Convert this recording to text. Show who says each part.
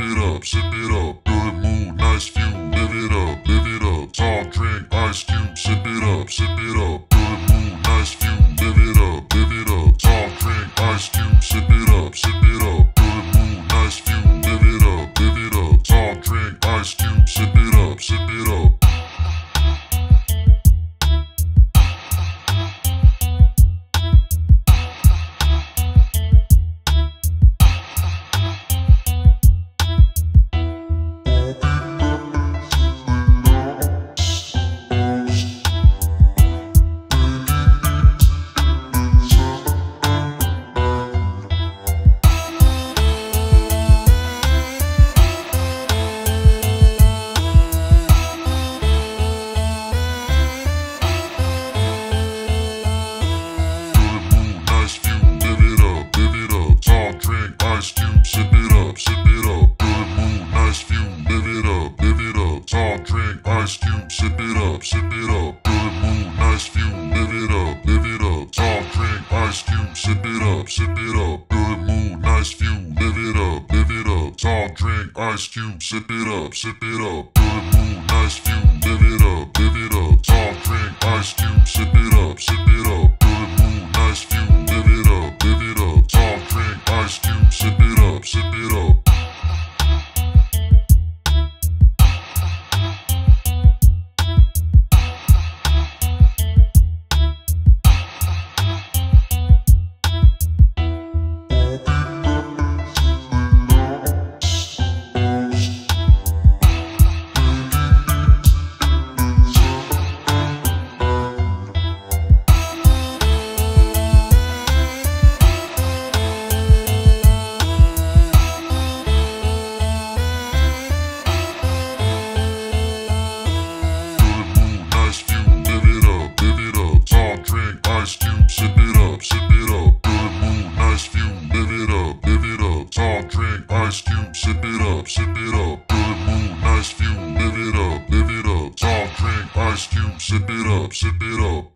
Speaker 1: it up, Sip it up. up, sip it up. Good mood, nice view, live it up, live it up. Soft drink, ice cube, sip it up, sip it up. Good mood, nice view, live it up, live it up. Soft drink, ice cube, sip it up, sip it up. Good mood. Sip it up, sip it up.